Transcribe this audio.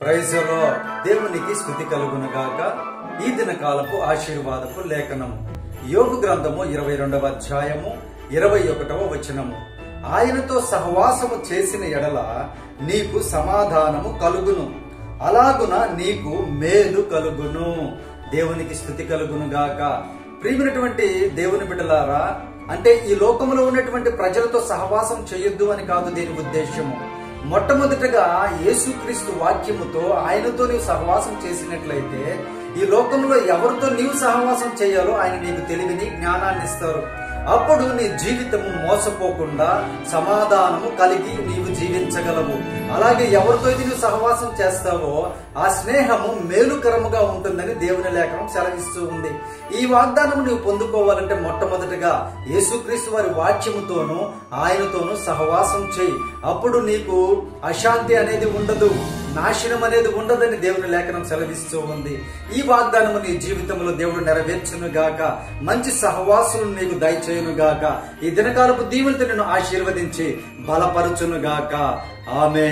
ప్రైజలో దేవునికి స్థుతి కలుగును గాక ఈ దిన కాలపు ఆశీర్వాదపు లేఖనము. యోగు గ్రంథము ఇరవై రెండవ అధ్యాయము ఇరవై ఒకటవ వచనము. ఆయనతో సహవాసము చేసిన ఎడల నీకు సమాధానము కలుగును. అలాగున నీకు మేలు కలుగును. దేవునికి స్థుతి కలుగును గాక ప్రియమైనటువంటి దేవుని బిడ్డలారా అంటే ఈ లోకంలో ఉన్నటువంటి ప్రజలతో సహవాసం చేయొద్దు అని కాదు దీని ఉద్దేశము. మొట్టమొదటగా యేసుక్రీస్తు వాక్యముతో ఆయనతో నీవు సహవాసం చేసినట్లయితే ఈ లోకంలో ఎవరితో నీవు సహవాసం చేయాలో ఆయన నీకు తెలివిని జ్ఞానాన్ని ఇస్తారు. అప్పుడు నీ జీవితము మోసపోకుండా సమాధానము కలిగి నీవు జీవించగలవు. అలాగే ఎవరితో ఇది నువ్వు సహవాసం చేస్తావో ఆ స్నేహము మేలుకరముగా ఉంటుందని దేవుని లేఖనం సెలవిస్తూ ఉంది. ఈ వాగ్దానం నువ్వు పొందుకోవాలంటే మొట్టమొదటిగా యేసుక్రీస్తు వారి వాక్యముతోనూ ఆయనతోనూ సహవాసం చేయి. అప్పుడు నీకు అశాంతి అనేది ఉండదు. నాశనం అనేది ఉండదని దేవుని లేఖనం సెలవిస్తూ ఉంది. ఈ వాగ్దానము నీ జీవితంలో దేవుడు నెరవేర్చును గాక. మంచి సహవాసులను నీకు దయచేయును గాక. ఈ దినకాలపు దీవులతో నిన్ను ఆశీర్వదించి బలపరచును గాక. ఆమె